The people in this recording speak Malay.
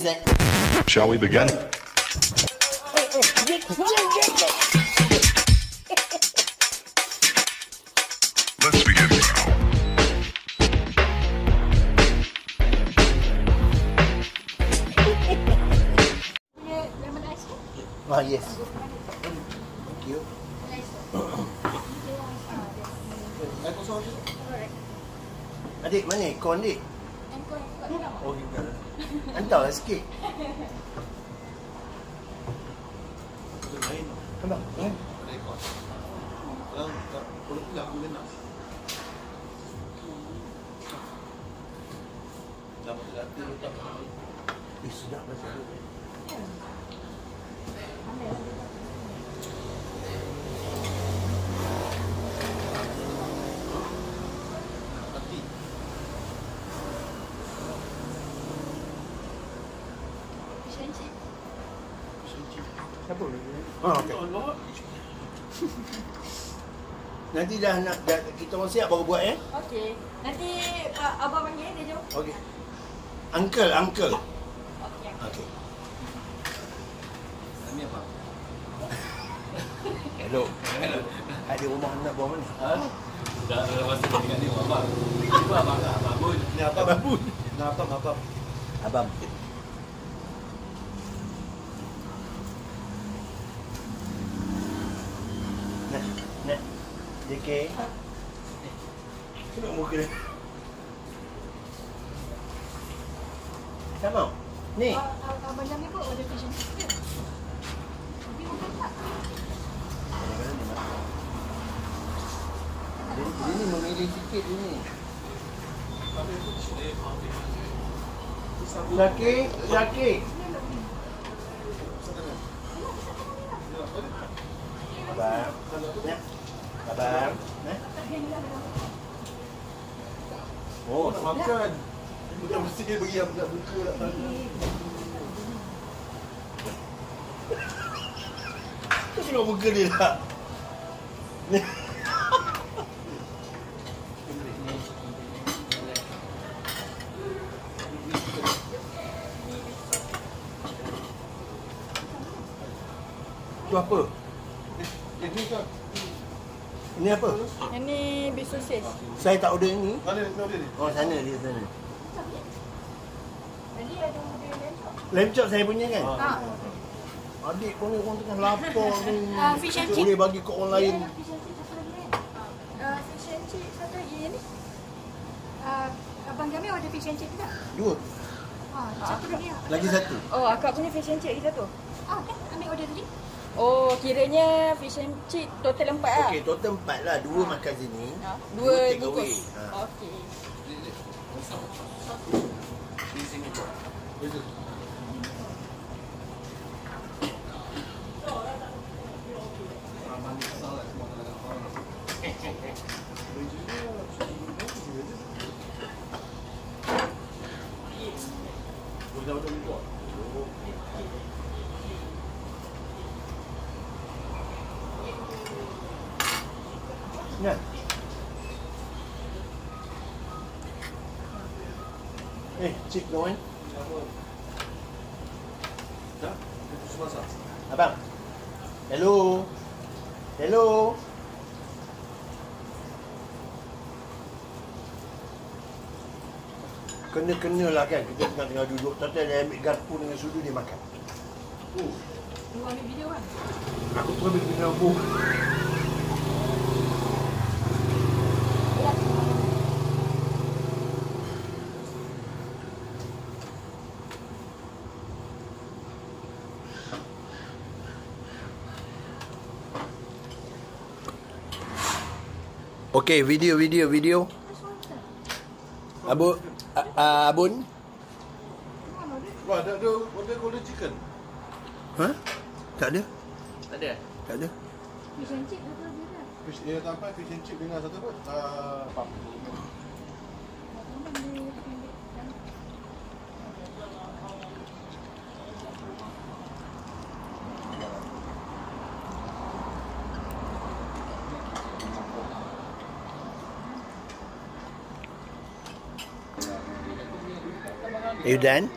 Shall we begin? Let's begin now. Punya lemon ice tu? Ah, yes. Thank you. Adik, mana aircon adik? And kau kau dalam. Oh, kita. Hantarlah sikit. Abang, eh? Eh, sedap lah. Fish and chip. Ah, okey. Nanti dah nak dah, kita orang siap baru buat eh. Okey. Nanti uh, abang panggil dia jom. Okey. Uncle, uncle. Okey. Okey. Ini apa? Hello. Ada rumah nak buat mana? Ha? Dah dah masa dengan ni abang. Apa abang abang. Ni apa babun? Nah, apa apa? Abang. JK. Tengok muka dia. Tak mau? Ni. Abang Jami pun ada? Kadang-kadang dia ni memilih sikit dia ni. Syakir, Syakir. Abang. Ya. Abang. Ya. Oh, nak makan. Bukan mesti dia bagi yang nak buka nak tanya. Kau tengok muka dia? Ni. Tu apa? Ini apa? Yang ni beef sausage. Saya tak order ini. Mana dia ni? Oh, sana dia sana. Tadi ada model lamb chop. Saya punya kan? Ha. Adik pun ni orang tengah lapar ni. Ah, fish and chip. Boleh bagi kat orang lain. Ya, fish and chip satu lagi kan? Uh, fish and chip satu lagi ni. Uh, abang Jami ada fish and chip juga? Dua. Ha, satu lagi. Lagi satu. Oh, akak punya fish and chip lagi satu. Ah, kan ambil order tadi. Oh, kiranya fish and chip total empat lah. Okey, total empat lah. Dua makan sini. Ha, Dua take away. bungkus. Ha. Okey. Di Singapore. Ya. Eh, cik kawan. Dah? Semasa. Abang. Hello. Hello. Kena-kena lah kan Kita tengah-tengah duduk Tadi dia ambil garpu dengan sudu dia makan Oh, Tunggu ambil video kan? Aku pun ambil dengan Okay, video, video, video. Abu, a- Abun. wah, ada ada order golden chicken. Ha? Tak ada? Tak ada. Tak ada? Fish and chip lagi dah. Fish eh tambah fish and chip dengan satu apa? Ah, apa? Are you done?